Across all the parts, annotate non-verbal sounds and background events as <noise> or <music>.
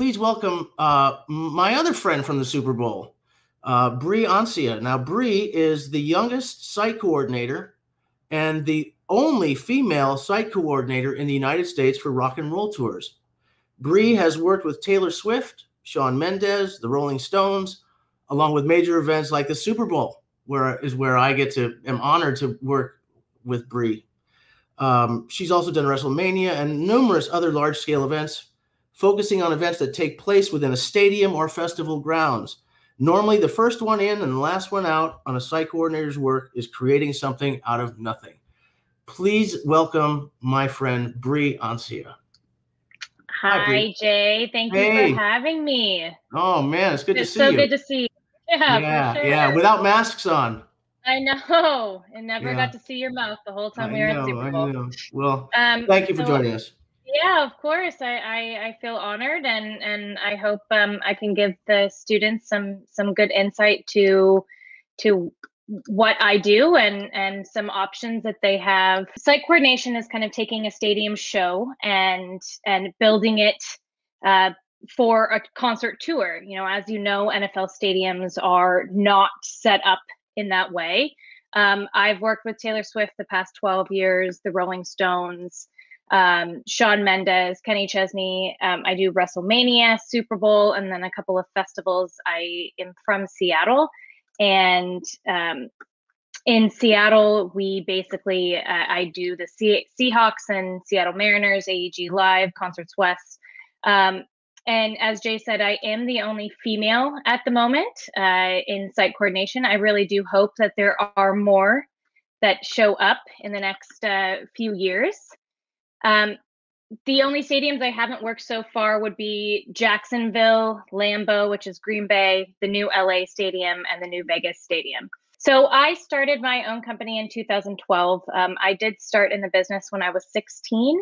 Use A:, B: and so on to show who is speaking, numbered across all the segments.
A: please welcome uh, my other friend from the Super Bowl, uh, Bri Ancia. Now, Bri is the youngest site coordinator and the only female site coordinator in the United States for rock and roll tours. Bri has worked with Taylor Swift, Shawn Mendes, the Rolling Stones, along with major events like the Super Bowl, where is where I get to am honored to work with Bri. Um, she's also done WrestleMania and numerous other large scale events, focusing on events that take place within a stadium or festival grounds. Normally, the first one in and the last one out on a site coordinator's work is creating something out of nothing. Please welcome my friend Bri Ancia.
B: Hi, Hi Jay. Thank hey. you for having me.
A: Oh man, it's good
B: it's
A: to see you.
B: so good to see you. <laughs>
A: Yeah, yeah, sure. yeah, without masks on.
B: I know, and never yeah. got to see your mouth the whole time I we were know, at Super Bowl. I know.
A: Well, um, thank you for so, joining us.
B: Yeah, of course. I, I, I feel honored, and and I hope um, I can give the students some some good insight to to what I do and and some options that they have. Site coordination is kind of taking a stadium show and and building it uh, for a concert tour. You know, as you know, NFL stadiums are not set up in that way. Um, I've worked with Taylor Swift the past 12 years, the Rolling Stones, um, Shawn Mendes, Kenny Chesney. Um, I do WrestleMania, Super Bowl, and then a couple of festivals. I am from Seattle and um, in Seattle, we basically uh, I do the Seahawks and Seattle Mariners, AEG Live, Concerts West. Um, and as Jay said, I am the only female at the moment uh, in site coordination. I really do hope that there are more that show up in the next uh, few years. Um, the only stadiums I haven't worked so far would be Jacksonville, Lambeau, which is Green Bay, the new LA Stadium, and the new Vegas Stadium. So I started my own company in 2012. Um, I did start in the business when I was 16.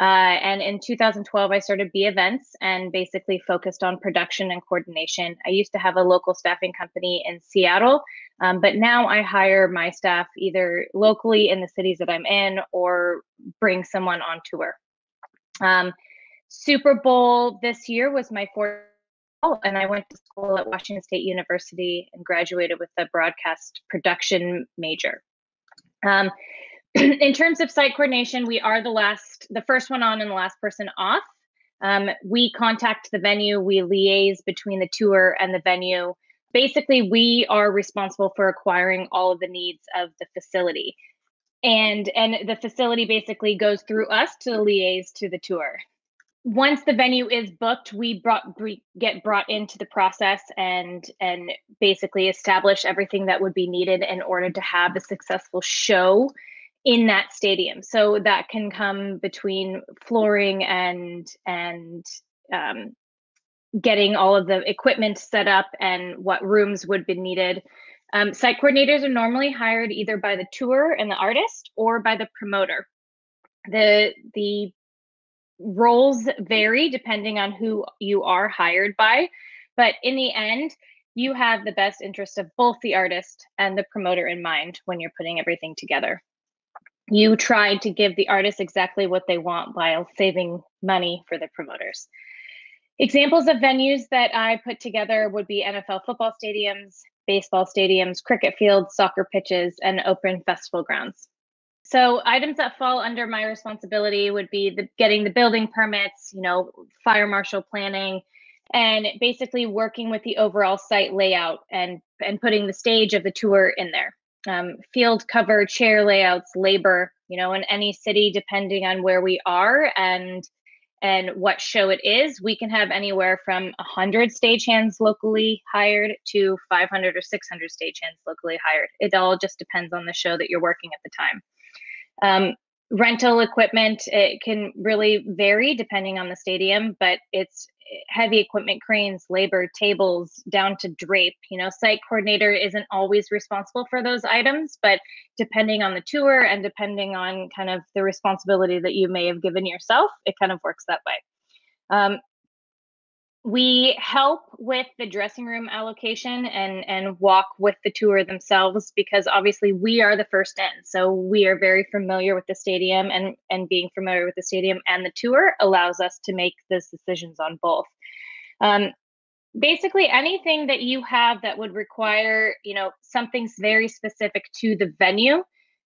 B: Uh, and in 2012, I started B Events and basically focused on production and coordination. I used to have a local staffing company in Seattle, um, but now I hire my staff either locally in the cities that I'm in or bring someone on tour. Um, Super Bowl this year was my fourth, and I went to school at Washington State University and graduated with a broadcast production major. Um, <clears throat> in terms of site coordination, we are the last, the first one on and the last person off. Um, we contact the venue, we liaise between the tour and the venue. Basically, we are responsible for acquiring all of the needs of the facility. And and the facility basically goes through us to liaise to the tour. Once the venue is booked we brought we get brought into the process and and basically establish everything that would be needed in order to have a successful show in that stadium. So that can come between flooring and and um, getting all of the equipment set up and what rooms would be needed um, site coordinators are normally hired either by the tour and the artist or by the promoter. The the roles vary depending on who you are hired by, but in the end, you have the best interest of both the artist and the promoter in mind when you're putting everything together. You try to give the artist exactly what they want while saving money for the promoters. Examples of venues that I put together would be NFL football stadiums, baseball stadiums, cricket fields, soccer pitches, and open festival grounds. So items that fall under my responsibility would be the getting the building permits, you know, fire marshal planning, and basically working with the overall site layout and and putting the stage of the tour in there. Um, field cover, chair layouts, labor, you know, in any city, depending on where we are and and what show it is, we can have anywhere from 100 stagehands locally hired to 500 or 600 stagehands locally hired. It all just depends on the show that you're working at the time. Um, rental equipment, it can really vary depending on the stadium, but it's heavy equipment cranes labor tables down to drape you know site coordinator isn't always responsible for those items but depending on the tour and depending on kind of the responsibility that you may have given yourself it kind of works that way. Um, we help with the dressing room allocation and and walk with the tour themselves because obviously we are the first in. So we are very familiar with the stadium and and being familiar with the stadium and the tour allows us to make those decisions on both. Um, basically, anything that you have that would require, you know, something's very specific to the venue,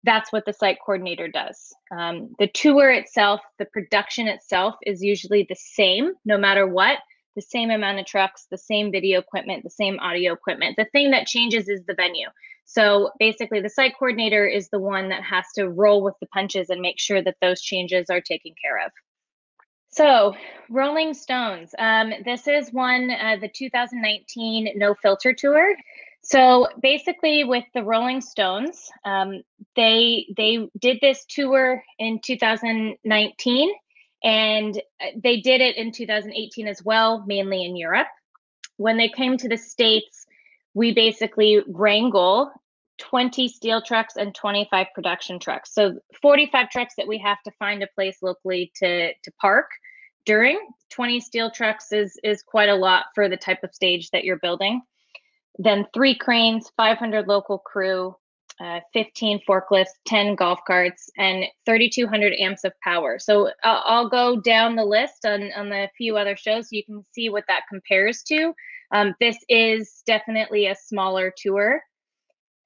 B: that's what the site coordinator does. Um, the tour itself, the production itself is usually the same no matter what the same amount of trucks, the same video equipment, the same audio equipment. The thing that changes is the venue. So basically, the site coordinator is the one that has to roll with the punches and make sure that those changes are taken care of. So, Rolling Stones. Um, this is one, uh, the 2019 No Filter Tour. So basically, with the Rolling Stones, um, they they did this tour in 2019, and uh, they did it in 2018 as well, mainly in Europe. When they came to the States, we basically wrangle 20 steel trucks and 25 production trucks. So 45 trucks that we have to find a place locally to, to park during. 20 steel trucks is, is quite a lot for the type of stage that you're building. Then three cranes, 500 local crew, uh, 15 forklifts, 10 golf carts, and 3,200 amps of power. So uh, I'll go down the list on, on the few other shows so you can see what that compares to. Um, this is definitely a smaller tour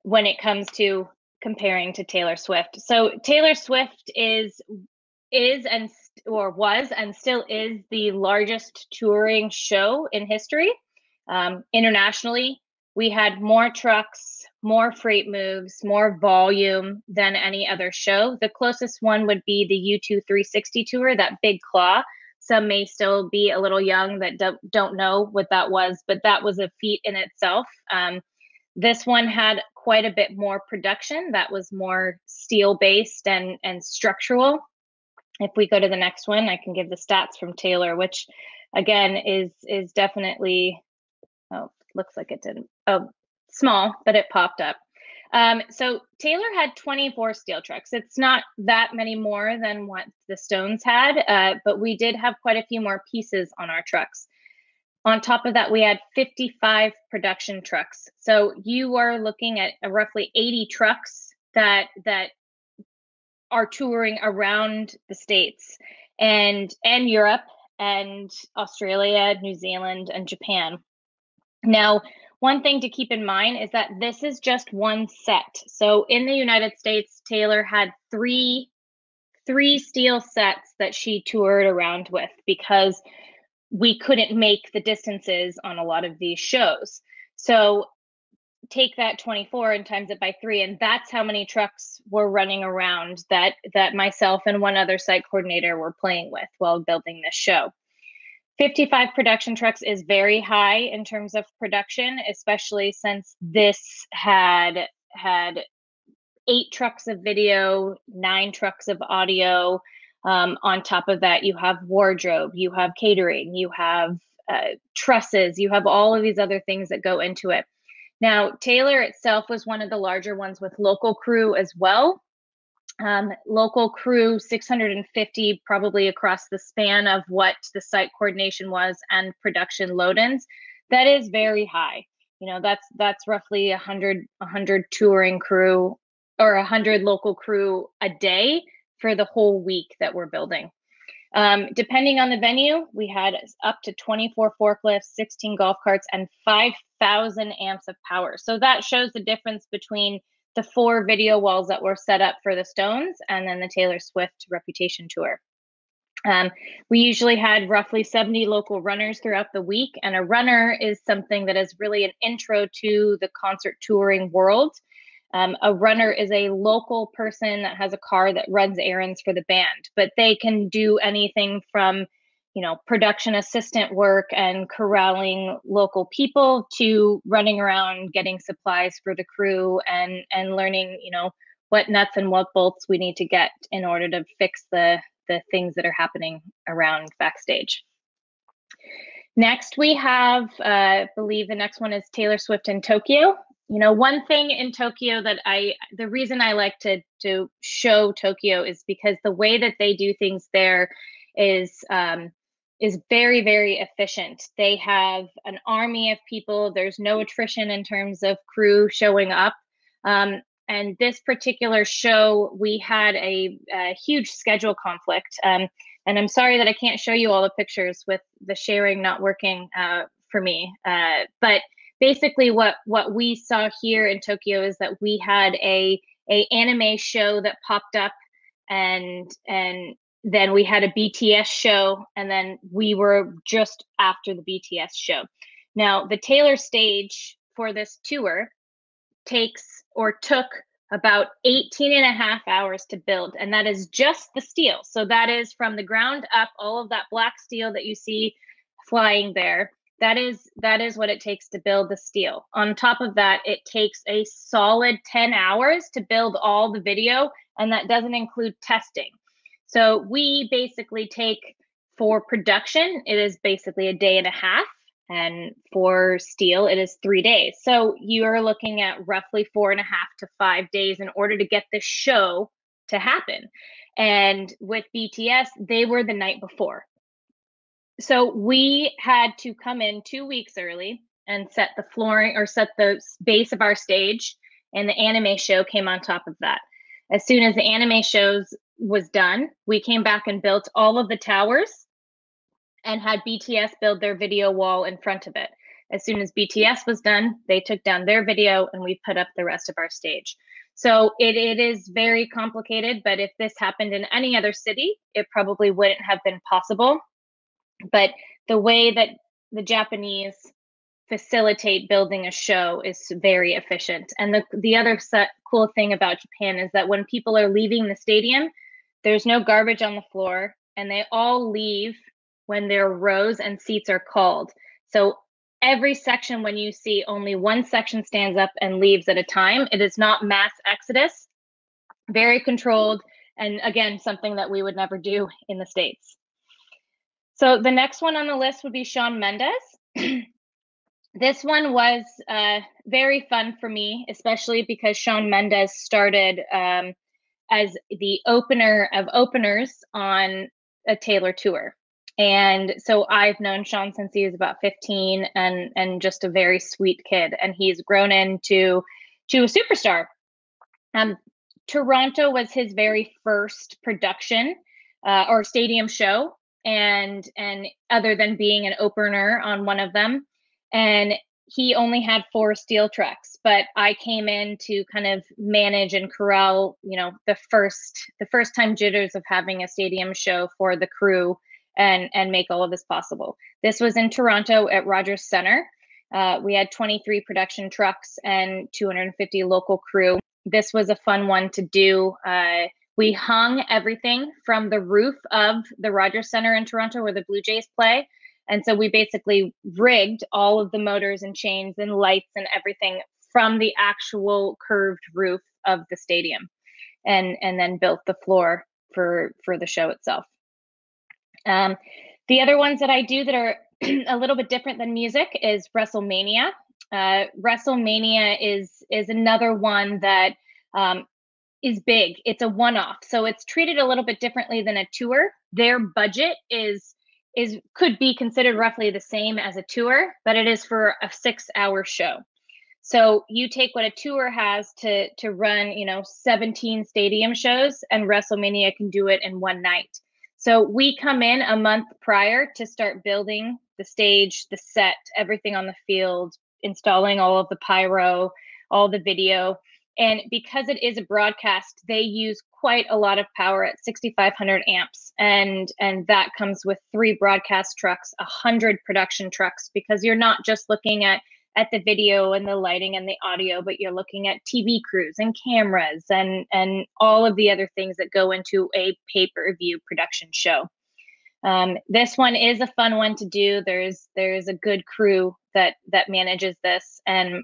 B: when it comes to comparing to Taylor Swift. So Taylor Swift is is and or was and still is the largest touring show in history um, internationally we had more trucks, more freight moves, more volume than any other show. The closest one would be the U2 360 tour, that big claw. Some may still be a little young that don't, know what that was, but that was a feat in itself. Um, this one had quite a bit more production that was more steel based and, and structural. If we go to the next one, I can give the stats from Taylor, which again is is definitely oh looks like it didn't. Oh, small, but it popped up. Um, so Taylor had 24 steel trucks. It's not that many more than what the Stones had, uh, but we did have quite a few more pieces on our trucks. On top of that, we had 55 production trucks. So you are looking at roughly 80 trucks that that are touring around the states and and Europe and Australia, New Zealand, and Japan. Now, one thing to keep in mind is that this is just one set. So in the United States, Taylor had three three steel sets that she toured around with because we couldn't make the distances on a lot of these shows. So take that 24 and times it by 3 and that's how many trucks were running around that that myself and one other site coordinator were playing with while building this show. 55 production trucks is very high in terms of production, especially since this had had eight trucks of video, nine trucks of audio. Um, on top of that, you have wardrobe, you have catering, you have uh, trusses, you have all of these other things that go into it. Now, Taylor itself was one of the larger ones with local crew as well um, local crew 650 probably across the span of what the site coordination was and production load-ins that is very high. You know that's that's roughly 100 100 touring crew or 100 local crew a day for the whole week that we're building. Um, depending on the venue we had up to 24 forklifts 16 golf carts and 5000 amps of power. So that shows the difference between the four video walls that were set up for the Stones and then the Taylor Swift Reputation Tour. Um, we usually had roughly 70 local runners throughout the week, and a runner is something that is really an intro to the concert touring world. Um, a runner is a local person that has a car that runs errands for the band, but they can do anything from you know production assistant work and corralling local people to running around getting supplies for the crew and and learning you know what nuts and what bolts we need to get in order to fix the the things that are happening around backstage. Next we have uh, i believe the next one is taylor swift in tokyo. You know one thing in tokyo that i the reason i like to to show tokyo is because the way that they do things there is um, is very very efficient. They have an army of people. There's no attrition in terms of crew showing up. Um, and this particular show we had a, a huge schedule conflict. Um, And I'm sorry that I can't show you all the pictures with the sharing not working uh, for me. Uh, but basically, what what we saw here in Tokyo is that we had a a anime show that popped up, and and then we had a BTS show, and then we were just after the BTS show. Now, the Taylor stage for this tour takes or took about 18 and a half hours to build and that is just the steel. So that is from the ground up all of that black steel that you see flying there that is that is what it takes to build the steel. On top of that it takes a solid 10 hours to build all the video and that doesn't include testing so we basically take for production it is basically a day and a half and for steel, it is three days. So you are looking at roughly four and a half to five days in order to get the show to happen. And with BTS, they were the night before. So we had to come in two weeks early and set the flooring or set the base of our stage. And the anime show came on top of that. As soon as the anime shows was done, we came back and built all of the towers and had BTS build their video wall in front of it. As soon as BTS was done, they took down their video and we put up the rest of our stage. So it, it is very complicated, but if this happened in any other city, it probably wouldn't have been possible. But the way that the Japanese facilitate building a show is very efficient. And the, the other set, cool thing about Japan is that when people are leaving the stadium, there's no garbage on the floor and they all leave when their rows and seats are called. So every section, when you see only one section stands up and leaves at a time, it is not mass exodus, very controlled, and again, something that we would never do in the States. So the next one on the list would be Shawn Mendes. <clears throat> this one was uh, very fun for me, especially because Shawn Mendes started um, as the opener of openers on a Taylor tour and so I've known Shawn since he was about 15 and and just a very sweet kid and he's grown into to a superstar. Um Toronto was his very first production uh, or stadium show and and other than being an opener on one of them and he only had four steel but i came in to kind of manage and corral you know the first the first time jitters of having a stadium show for the crew and and make all of this possible. This was in Toronto at Rogers Center. Uh, we had 23 production trucks and 250 local crew. This was a fun one to do. Uh, we hung everything from the roof of the Rogers Center in Toronto where the Blue Jays play. And so we basically rigged all of the motors and chains and lights and everything from the actual curved roof of the stadium and and then built the floor for for the show itself. Um, the other ones that I do that are <clears throat> a little bit different than music is WrestleMania. Uh, WrestleMania is is another one that um, is big. It's a one-off, so it's treated a little bit differently than a tour. Their budget is is could be considered roughly the same as a tour, but it is for a six-hour show. So you take what a tour has to to run, you know, 17 stadium shows, and WrestleMania can do it in one night. So we come in a month prior to start building the stage, the set, everything on the field, installing all of the pyro, all the video. And because it is a broadcast, they use quite a lot of power at 6,500 amps, and and that comes with three broadcast trucks, a hundred production trucks, because you're not just looking at at the video and the lighting and the audio, but you're looking at TV crews and cameras and and all of the other things that go into a pay-per-view production show. Um, this one is a fun one to do. There's there's a good crew that that manages this, and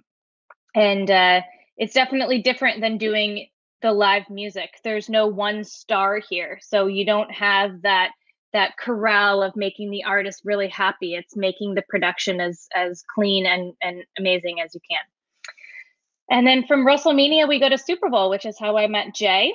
B: and uh, it's definitely different than doing the live music. There's no one star here, so you don't have that that corral of making the artist really happy. It's making the production as as clean and and amazing as you can. And then from WrestleMania, we go to Super Bowl, which is how I met Jay.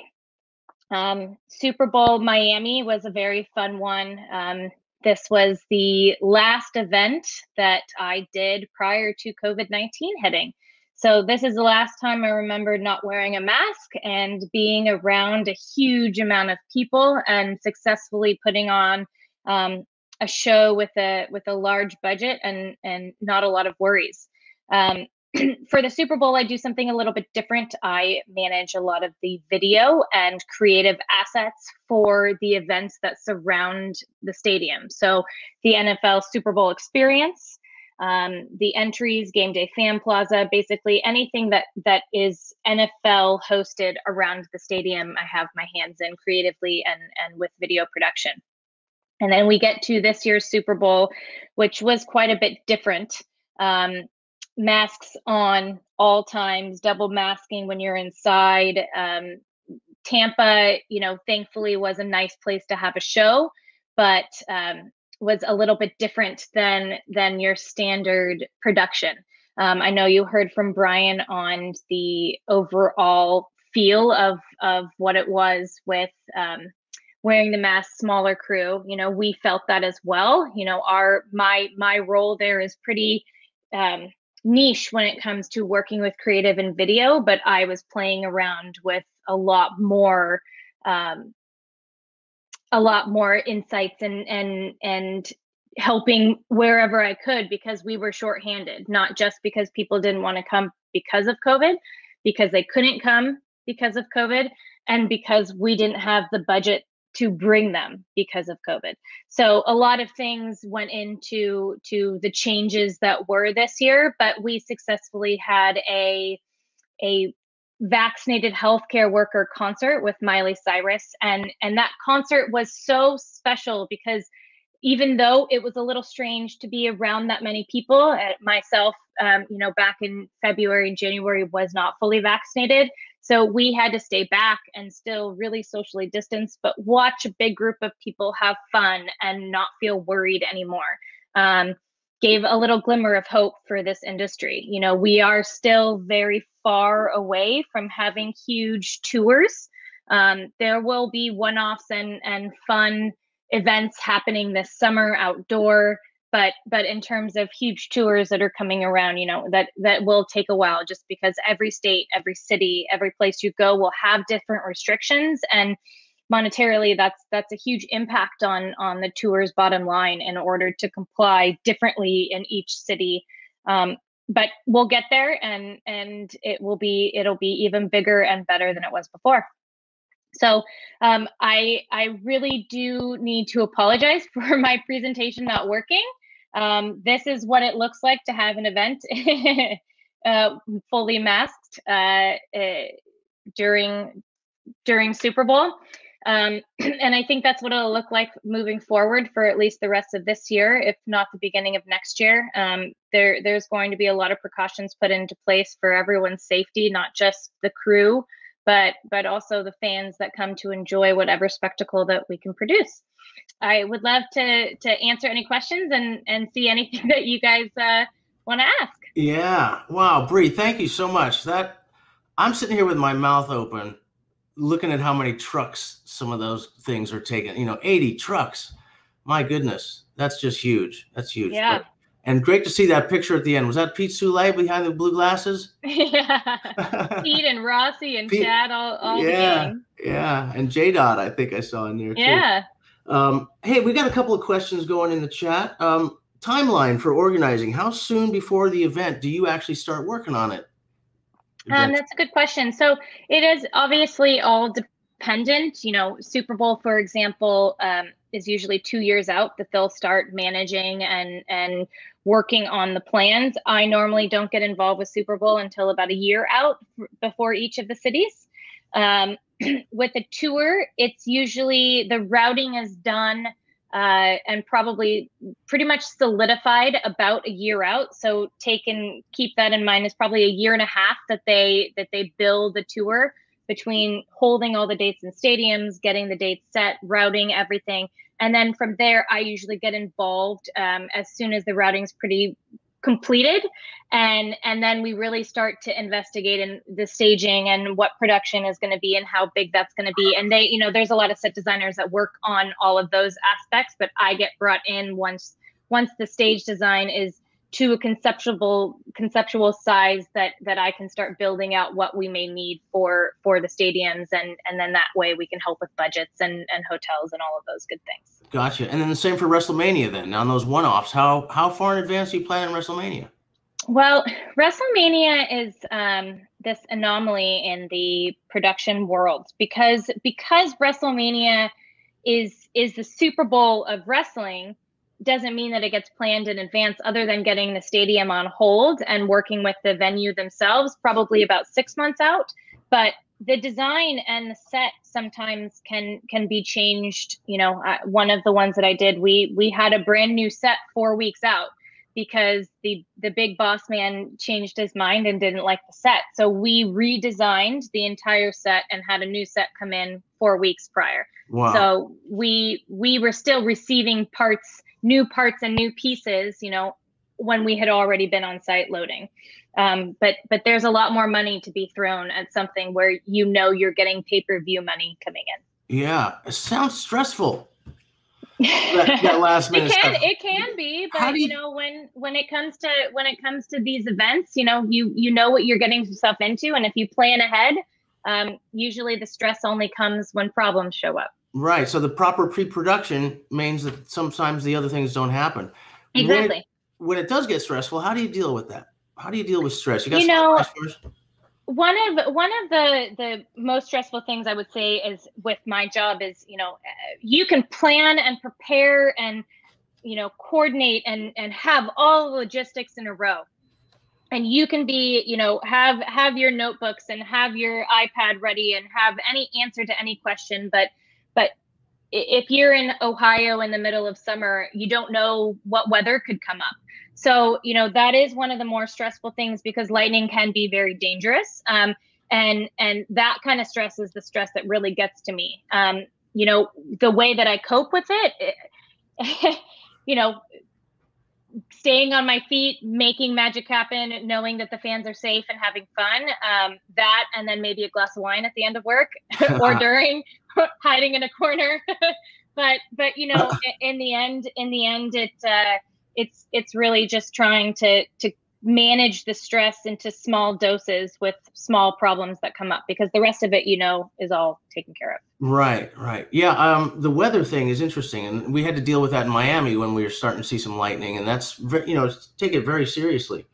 B: Um, Super Bowl Miami was a very fun one. Um, this was the last event that I did prior to COVID 19 hitting. So this is the last time I remember not wearing a mask and being around a huge amount of people and successfully putting on um, a show with a with a large budget and and not a lot of worries. Um, <clears throat> for the Super Bowl, I do something a little bit different. I manage a lot of the video and creative assets for the events that surround the stadium. So the NFL Super Bowl experience, um, the entries, Game Day Fan Plaza, basically anything that that is NFL hosted around the stadium, I have my hands in creatively and and with video production. And then we get to this year's Super Bowl, which was quite a bit different. Um, masks on all times, double masking when you're inside. Um, Tampa, you know, thankfully was a nice place to have a show, but um, was a little bit different than than your standard production. Um, I know you heard from Brian on the overall feel of of what it was with um, wearing the mask, smaller crew. You know, we felt that as well. You know, our my my role there is pretty um, niche when it comes to working with creative and video, but I was playing around with a lot more um, a lot more insights and and and helping wherever I could because we were shorthanded, not just because people didn't want to come because of COVID, because they couldn't come because of COVID, and because we didn't have the budget to bring them because of COVID. So a lot of things went into to the changes that were this year, but we successfully had a a vaccinated healthcare worker concert with Miley Cyrus. And and that concert was so special because even though it was a little strange to be around that many people uh, myself um, you know back in february and january was not fully vaccinated. So we had to stay back and still really socially distance but watch a big group of people have fun and not feel worried anymore. Um, gave a little glimmer of hope for this industry. You know, we are still very far away from having huge tours. Um, there will be one offs and, and fun events happening this summer outdoor but but in terms of huge tours that are coming around you know that that will take a while just because every state every city every place you go will have different restrictions and monetarily that's that's a huge impact on on the tour's bottom line in order to comply differently in each city um, but we'll get there and and it will be it'll be even bigger and better than it was before. So um, i i really do need to apologize <laughs> for my presentation not working. Um, this is what it looks like to have an event <laughs> uh, fully masked uh, uh, during during super bowl um, <clears throat> and I think that's what it'll look like moving forward for at least the rest of this year, if not the beginning of next year. Um, there, there's going to be a lot of precautions put into place for everyone's safety, not just the crew, but but also the fans that come to enjoy whatever spectacle that we can produce. I would love to to answer any questions and and see anything <laughs> that you guys uh, want to ask.
A: Yeah. Wow, Bri, thank you so much. That I'm sitting here with my mouth open looking at how many trucks some of those things are taking, you know, 80 trucks. My goodness, that's just huge. That's huge.
B: Yeah.
A: But, and great to see that picture at the end. Was that Pete Soulé behind the blue glasses? <laughs>
B: yeah. <laughs> Pete and Rossi and Pete, Chad all, all
A: yeah, Yeah. And J Dot, I think I saw in there too.
B: Yeah.
A: Um, hey, we got a couple of questions going in the chat. Um, timeline for organizing. How soon before the event do you actually start working on it?
B: Um, that's a good question. So it is obviously all dependent. You know, Super Bowl, for example, um, is usually two years out that they'll start managing and and working on the plans. I normally don't get involved with Super Bowl until about a year out before each of the cities. Um, <clears throat> with a tour, it's usually the routing is done uh, and probably pretty much solidified about a year out. So take and keep that in mind. It's probably a year and a half that they that they build the tour between holding all the dates in stadiums, getting the dates set, routing everything, and then from there, I usually get involved um, as soon as the routing's pretty completed. And and then we really start to investigate in the staging and what production is going to be and how big that's going to be. And they you know there's a lot of set designers that work on all of those aspects but i get brought in once once the stage design is to a conceptual conceptual size that that I can start building out what we may need for for the stadiums and and then that way we can help with budgets and and hotels and all of those good things.
A: Gotcha. And then the same for WrestleMania then. On those one-offs, how how far in advance do you plan WrestleMania?
B: Well, WrestleMania is um, this anomaly in the production world because because WrestleMania is is the Super Bowl of wrestling doesn't mean that it gets planned in advance other than getting the stadium on hold and working with the venue themselves probably about 6 months out. But the design and the set sometimes can can be changed. You know uh, one of the ones that i did we we had a brand new set 4 weeks out because the the big boss man changed his mind and didn't like the set. So we redesigned the entire set and had a new set come in 4 weeks prior. Wow. so we we were still receiving parts new parts and new pieces, you know, when we had already been on site loading. Um, but but there's a lot more money to be thrown at something where you know you're getting pay per view money coming in.
A: Yeah, it sounds stressful. <laughs> that, that last
B: minute. it can stuff. it can be, but you, you, know when when it comes to when it comes to these events, you know you you know what you're getting yourself into, and if you plan ahead, um, usually the stress only comes when problems show up.
A: Right. So the proper pre-production means that sometimes the other things don't happen.
B: Exactly.
A: When it, when it does get stressful, how do you deal with that? How do you deal with stress?
B: You, you know, one of one of the the most stressful things I would say is with my job is you know uh, you can plan and prepare and you know coordinate and and have all the logistics in a row and you can be you know have have your notebooks and have your ipad ready and have any answer to any question but but if you're in Ohio in the middle of summer, you don't know what weather could come up. So, you know, that is one of the more stressful things because lightning can be very dangerous. Um, and and that kind of stress is the stress that really gets to me. Um, you know, the way that I cope with it, it <laughs> you know, staying on my feet, making magic happen, knowing that the fans are safe and having fun. Um, that, and then maybe a glass of wine at the end of work <laughs> or <laughs> during, <laughs> hiding in a corner. <laughs> but but you know, <laughs> in the end, in the end, it uh, it's it's really just trying to to manage the stress into small doses with small problems that come up because the rest of it you know is all taken care of.
A: Right right. Yeah um the weather thing is interesting and we had to deal with that in miami when we were starting to see some lightning and that's you know take it very seriously.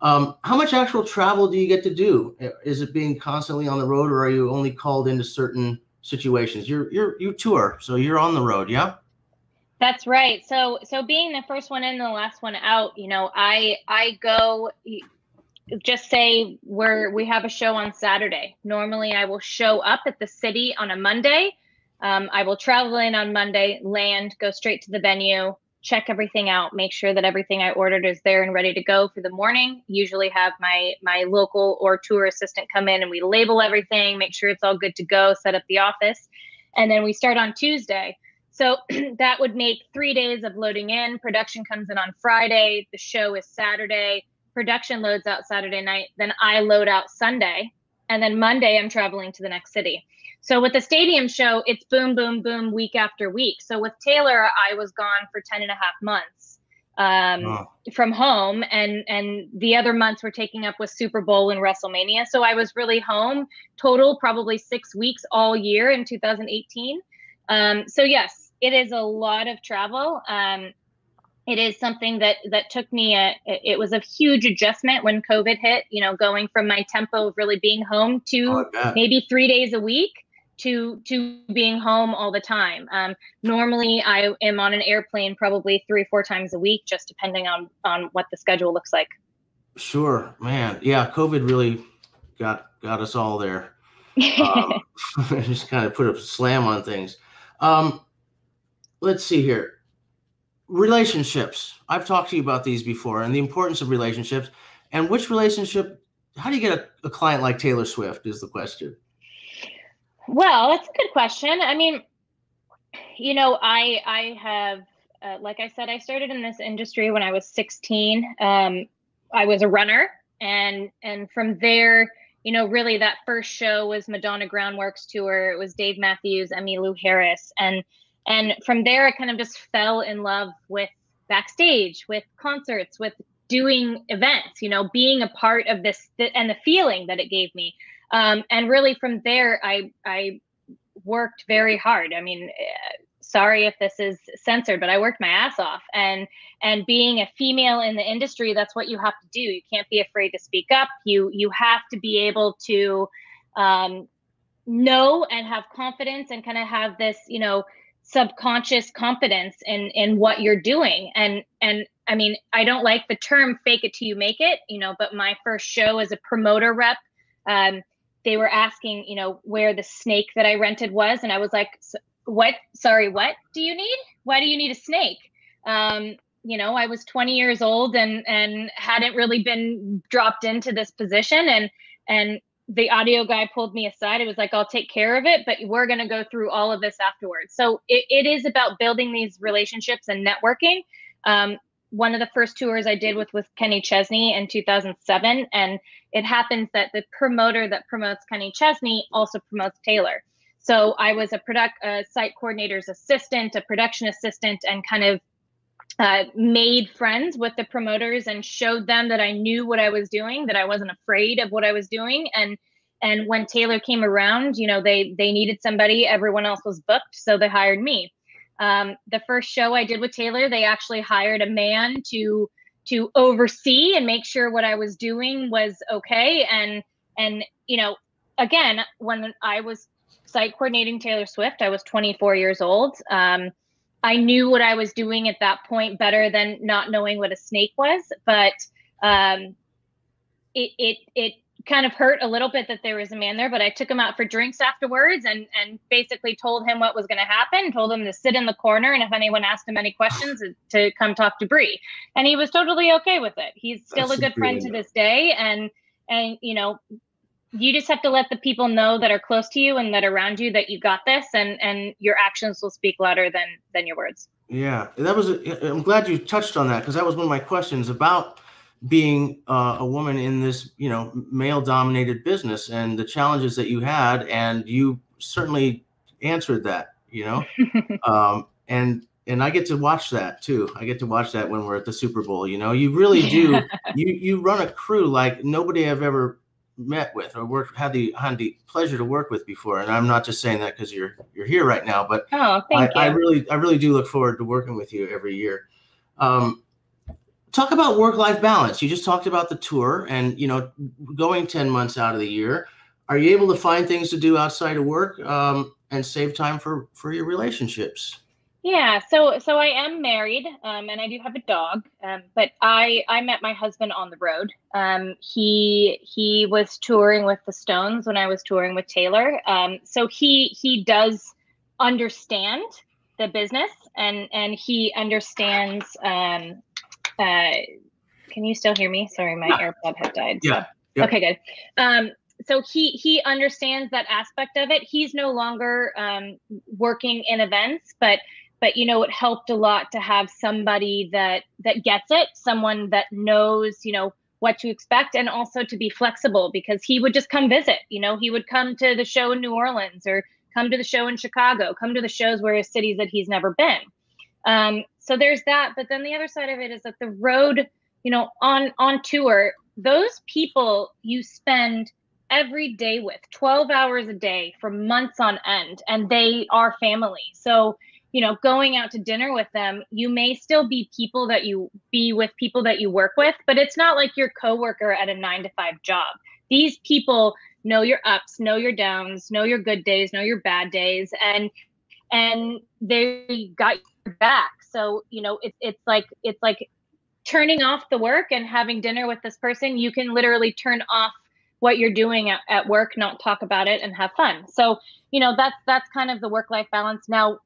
A: Um, how much actual travel do you get to do? Is it being constantly on the road or are you only called into certain situations you're you're you tour so you're on the road yeah
B: that's right. So so being the first one in, the last one out, you know, I I go just say we're we have a show on Saturday. Normally I will show up at the city on a Monday. Um, I will travel in on Monday, land, go straight to the venue, check everything out, make sure that everything I ordered is there and ready to go for the morning. Usually have my my local or tour assistant come in and we label everything, make sure it's all good to go, set up the office, and then we start on Tuesday. So <clears throat> that would make three days of loading in. Production comes in on Friday. The show is Saturday. Production loads out Saturday night. Then I load out Sunday. And then Monday, I'm traveling to the next city. So with the stadium show, it's boom, boom, boom, week after week. So with Taylor, I was gone for 10 and a half months um, wow. from home. And, and the other months were taking up with Super Bowl and WrestleMania. So I was really home total, probably six weeks all year in 2018. Um, so yes, it is a lot of travel. Um, it is something that that took me a it was a huge adjustment when covid hit you know going from my tempo of really being home to oh, maybe three days a week to to being home all the time um, normally i am on an airplane probably three or four times a week just depending on on what the schedule looks like
A: sure man yeah covid really got got us all there um, <laughs> <laughs> just kind of put a slam on things um, let's see here. Relationships. I've talked to you about these before and the importance of relationships. And which relationship, how do you get a, a client like Taylor Swift is the question.
B: Well, that's a good question. I mean, you know, I I have uh, like I said, I started in this industry when I was 16. Um, I was a runner, and and from there, you know, really that first show was Madonna Groundworks tour. It was Dave Matthews, Emmylou Harris, and and from there, I kind of just fell in love with backstage, with concerts, with doing events, you know, being a part of this and the feeling that it gave me. Um, and really from there, I, I worked very hard. I mean, uh, sorry if this is censored, but I worked my ass off. And and being a female in the industry, that's what you have to do. You can't be afraid to speak up. You you have to be able to um, know and have confidence and kind of have this, you know, subconscious confidence in in what you're doing. And and I mean, I don't like the term "fake it till you make it," you know. But my first show as a promoter rep. Um, they were asking, you know, where the snake that I rented was, and I was like, "What? Sorry, what do you need? Why do you need a snake?" Um, you know, I was 20 years old and and hadn't really been dropped into this position, and and the audio guy pulled me aside. It was like, "I'll take care of it, but we're going to go through all of this afterwards." So it, it is about building these relationships and networking. Um, one of the first tours I did with with Kenny Chesney in 2007, and it happens that the promoter that promotes Kenny Chesney also promotes Taylor. So I was a product a site coordinator's assistant, a production assistant, and kind of uh, made friends with the promoters and showed them that I knew what I was doing, that I wasn't afraid of what I was doing, and and when Taylor came around, you know they they needed somebody. Everyone else was booked, so they hired me. Um, the first show I did with Taylor, they actually hired a man to to oversee and make sure what I was doing was okay. And and you know, again, when I was site coordinating Taylor Swift, I was 24 years old. Um, I knew what I was doing at that point better than not knowing what a snake was, but um, it it it kind of hurt a little bit that there was a man there, but I took him out for drinks afterwards and and basically told him what was going to happen, told him to sit in the corner and if anyone asked him any questions to come talk to Bri. And he was totally okay with it. He's still That's a good friend to this day and and you know, you just have to let the people know that are close to you and that around you that you got this and and your actions will speak louder than than your words.
A: Yeah, that was a, I'm glad you touched on that because that was one of my questions about being uh, a woman in this, you know, male-dominated business and the challenges that you had, and you certainly answered that, you know, <laughs> um, and and I get to watch that too. I get to watch that when we're at the Super Bowl. You know, you really do. you you run a crew like nobody I've ever met with or worked had the had the pleasure to work with before. And I'm not just saying that because you're you're here right now, but
B: oh,
A: I, I, really I really do look forward to working with you every year. Um, talk about work life balance. You just talked about the tour and you know going ten months out of the year. Are you able to find things to do outside of work um, and save time for for your relationships?
B: Yeah, so so I am married, um, and I do have a dog. Um, but I I met my husband on the road. Um, he he was touring with the Stones when I was touring with Taylor. Um, so he he does understand the business, and and he understands um, uh, can you still hear me? Sorry, my yeah. AirPod had died.
A: Yeah.
B: So. yeah. Okay, good. Um, so he he understands that aspect of it. He's no longer um, working in events, but but you know it helped a lot to have somebody that that gets it, someone that knows you know what to expect, and also to be flexible because he would just come visit. You know, he would come to the show in New Orleans or come to the show in Chicago, come to the shows where cities that he's never been. Um, so there's that. But then the other side of it is that the road, you know, on on tour, those people you spend every day with 12 hours a day for months on end and they are family so you know going out to dinner with them you may still be people that you be with people that you work with but it's not like your coworker at a 9 to 5 job these people know your ups know your downs know your good days know your bad days and and they got your back so you know it's it's like it's like turning off the work and having dinner with this person you can literally turn off what you're doing at, at work not talk about it and have fun. So you know that's that's kind of the work life balance. Now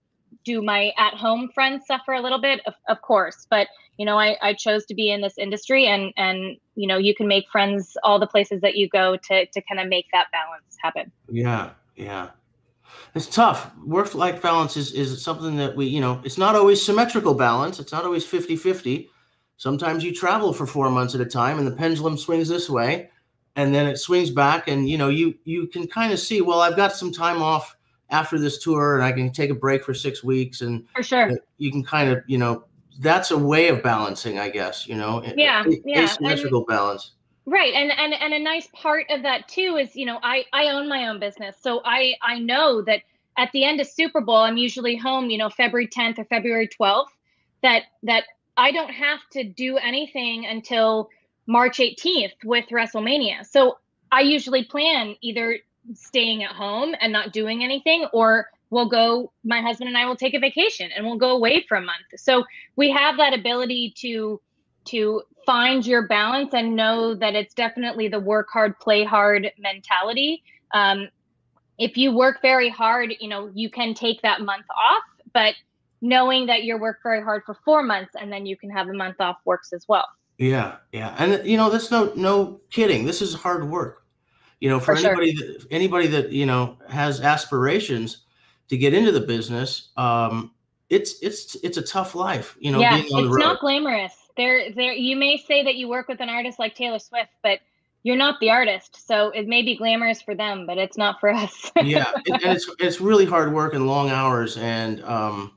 B: do my at home friends suffer a little bit? Of, of course but you know I, I chose to be in this industry and and you know you can make friends all the places that you go to to kind of make that balance happen.
A: Yeah yeah it's tough. Work life balance is, is something that we, you know, it's not always symmetrical balance. It's not always 50 50. Sometimes you travel for four months at a time and the pendulum swings this way and then it swings back. And, you know, you, you can kind of see, well, I've got some time off after this tour and I can take a break for six weeks. And
B: for sure,
A: you can kind of, you know, that's a way of balancing, I guess. You know,
B: yeah, a- yeah,
A: asymmetrical and, balance.
B: Right, and and and a nice part of that too is you know I I own my own business, so I I know that at the end of Super Bowl I'm usually home, you know, February 10th or February 12th. That that I don't have to do anything until March 18th with WrestleMania. So I usually plan either staying at home and not doing anything or we'll go my husband and I will take a vacation and we'll go away for a month. So we have that ability to to find your balance and know that it's definitely the work hard play hard mentality. Um, if you work very hard, you know, you can take that month off, but knowing that you work very hard for 4 months and then you can have a month off works as well.
A: Yeah, yeah. And you know, that's no no kidding. This is hard work. You know, for, for anybody sure. that anybody that, you know, has aspirations, to get into the business, um, it's it's it's a tough life, you know.
B: Yeah, it's not glamorous. There, there. You may say that you work with an artist like Taylor Swift, but you're not the artist, so it may be glamorous for them, but it's not for us. <laughs>
A: yeah, and it's it's really hard work and long hours, and um,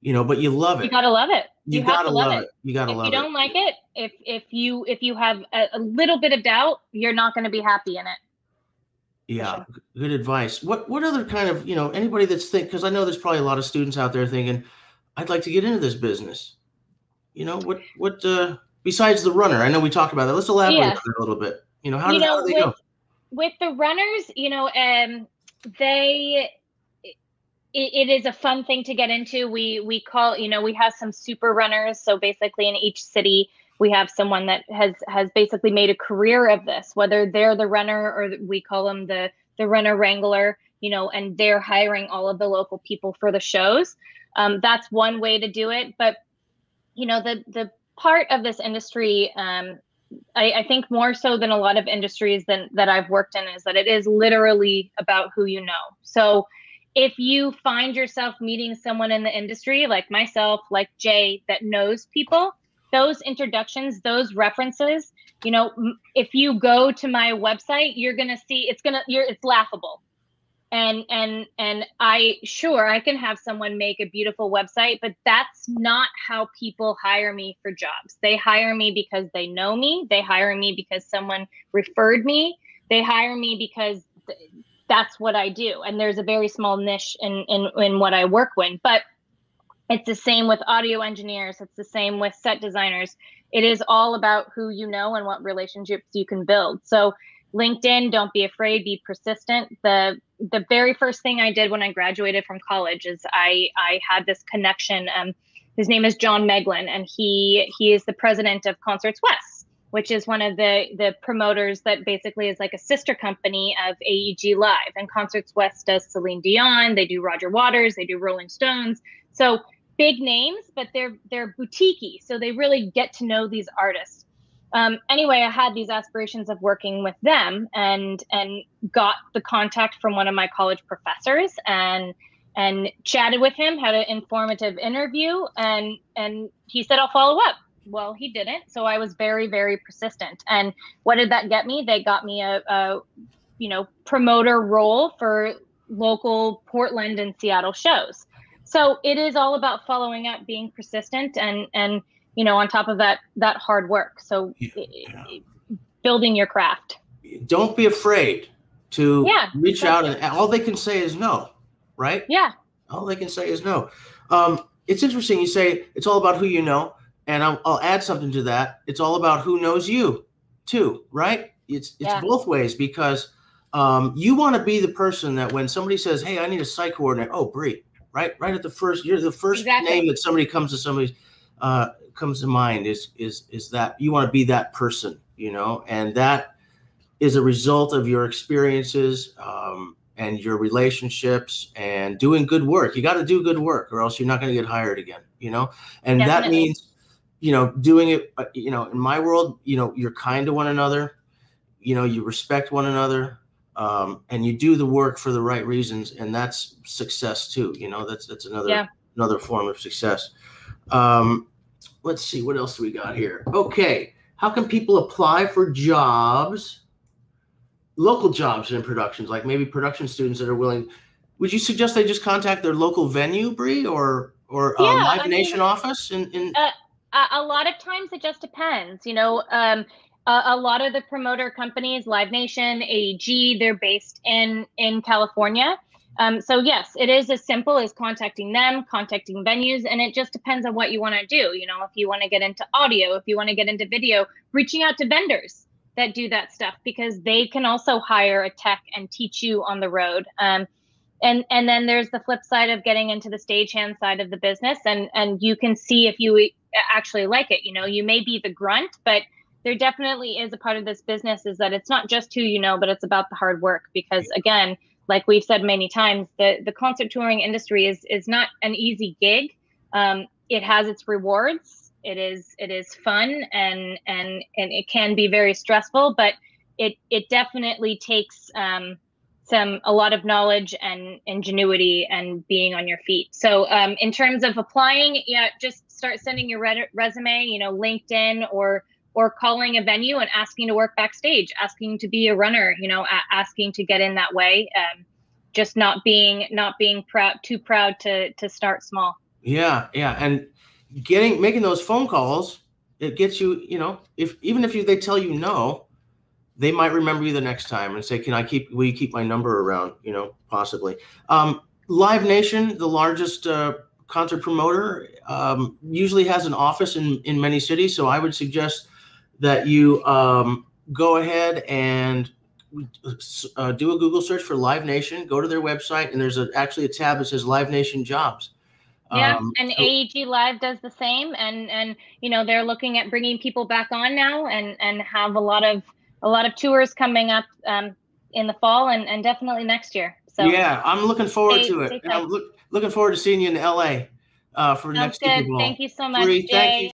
A: you know, but you love it.
B: You gotta love it.
A: You, you gotta love, it. it. You gotta
B: if
A: love
B: it. If you don't
A: it.
B: like it, if if you if you have a, a little bit of doubt, you're not going to be happy in it.
A: Yeah, good advice. What what other kind of you know anybody that's think because I know there's probably a lot of students out there thinking, I'd like to get into this business. You know what what uh, besides the runner? I know we talked about that. Let's elaborate yes. on it a little bit. You know how, you know, how do they
B: with,
A: go?
B: With the runners, you know, um, they it, it is a fun thing to get into. We we call you know we have some super runners. So basically, in each city, we have someone that has has basically made a career of this whether they're the runner or we call them the the runner wrangler you know and they're hiring all of the local people for the shows um, that's one way to do it but you know the the part of this industry um, I, I, think more so than a lot of industries than that I've worked in is that it is literally about who you know. So if you find yourself meeting someone in the industry like myself, like Jay, that knows people, those introductions, those references, you know, if you go to my website, you're to see it's to you're it's laughable. And and and I sure I can have someone make a beautiful website, but that's not how people hire me for jobs. They hire me because they know me, they hire me because someone referred me, they hire me because that's what I do. And there's a very small niche in in in what I work with, but it's the same with audio engineers. It's the same with set designers. It is all about who you know and what relationships you can build. So LinkedIn, don't be afraid, be persistent. The the very first thing I did when I graduated from college is I I had this connection. Um, his name is John Meglen, and he he is the president of Concerts West, which is one of the the promoters that basically is like a sister company of AEG Live. And Concerts West does Celine Dion, they do Roger Waters, they do Rolling Stones. So big names, but they're they're boutiquey, so they really get to know these artists. Um, anyway, I had these aspirations of working with them, and and got the contact from one of my college professors, and and chatted with him, had an informative interview, and and he said I'll follow up. Well, he didn't, so I was very very persistent. And what did that get me? They got me a, a you know promoter role for local Portland and Seattle shows so it is all about following up being persistent and and you know on top of that that hard work. So yeah. building your craft.
A: Don't be afraid to
B: yeah,
A: reach out and all they can say is no right?
B: Yeah.
A: All they can say is no. Um, it's interesting you say it's all about who you know and I'll, I'll add something to that. It's all about who knows you too right? It's it's yeah. both ways because um, you want to be the person that when somebody says hey i need a site coordinator oh Bri right? Right at the first you're the first exactly. name that somebody comes to somebody's uh, comes to mind is is is that you want to be that person you know and that is a result of your experiences um, and your relationships and doing good work you got to do good work or else you're not going to get hired again you know and Definitely. that means you know doing it uh, you know in my world you know you're kind to one another you know you respect one another um, and you do the work for the right reasons, and that's success too. You know, that's that's another yeah. another form of success. Um, let's see what else do we got here. Okay, how can people apply for jobs, local jobs in productions, like maybe production students that are willing? Would you suggest they just contact their local venue, Bri, or or a
B: Yeah,
A: Live
B: I
A: Nation
B: mean-
A: office in, in
B: Uh, a, a lot of times it just depends you know um, a, a lot of the promoter companies live nation aeg they're based in in california um, so yes it is as simple as contacting them contacting venues and it just depends on what you want to do. You know if you want to get into audio if you want to get into video reaching out to vendors that do that stuff because they can also hire a tech and teach you on the road. Um, and and then there's the flip side of getting into the stagehand side of the business and and you can see if you actually like it. You know you may be the grunt but there definitely is a part of this business is that it's not just who you know but it's about the hard work because again like we've said many times the the concert touring industry is is not an easy gig um, it has its rewards it is it is fun and and and it can be very stressful but it it definitely takes um, some a lot of knowledge and ingenuity and being on your feet. So um, in terms of applying, yeah, just start sending your re- resume, you know, LinkedIn or or calling a venue and asking to work backstage, asking to be a runner, you know, asking to get in that way. Um, just not being not being proud too proud to to start small.
A: Yeah, yeah, and getting making those phone calls, it gets you, you know, if even if you they tell you no, they might remember you the next time and say, "Can I keep? Will you keep my number around?" You know, possibly. Um, Live Nation, the largest uh, concert promoter, um, usually has an office in in many cities. So I would suggest that you um, go ahead and uh, do a Google search for Live Nation. Go to their website, and there's a, actually a tab that says Live Nation Jobs.
B: Yeah,
A: Um,
B: and
A: so-
B: AEG Live does the same, and and you know they're looking at bringing people back on now, and and have a lot of a lot of tours coming up um, in the fall and and definitely next year. So
A: yeah, I'm looking forward
B: stay-
A: to it. And I'm look, looking forward to seeing you in LA uh, for
B: sounds
A: next Super. Bowl.
B: Thank you so much,
A: Bri,
B: Jay.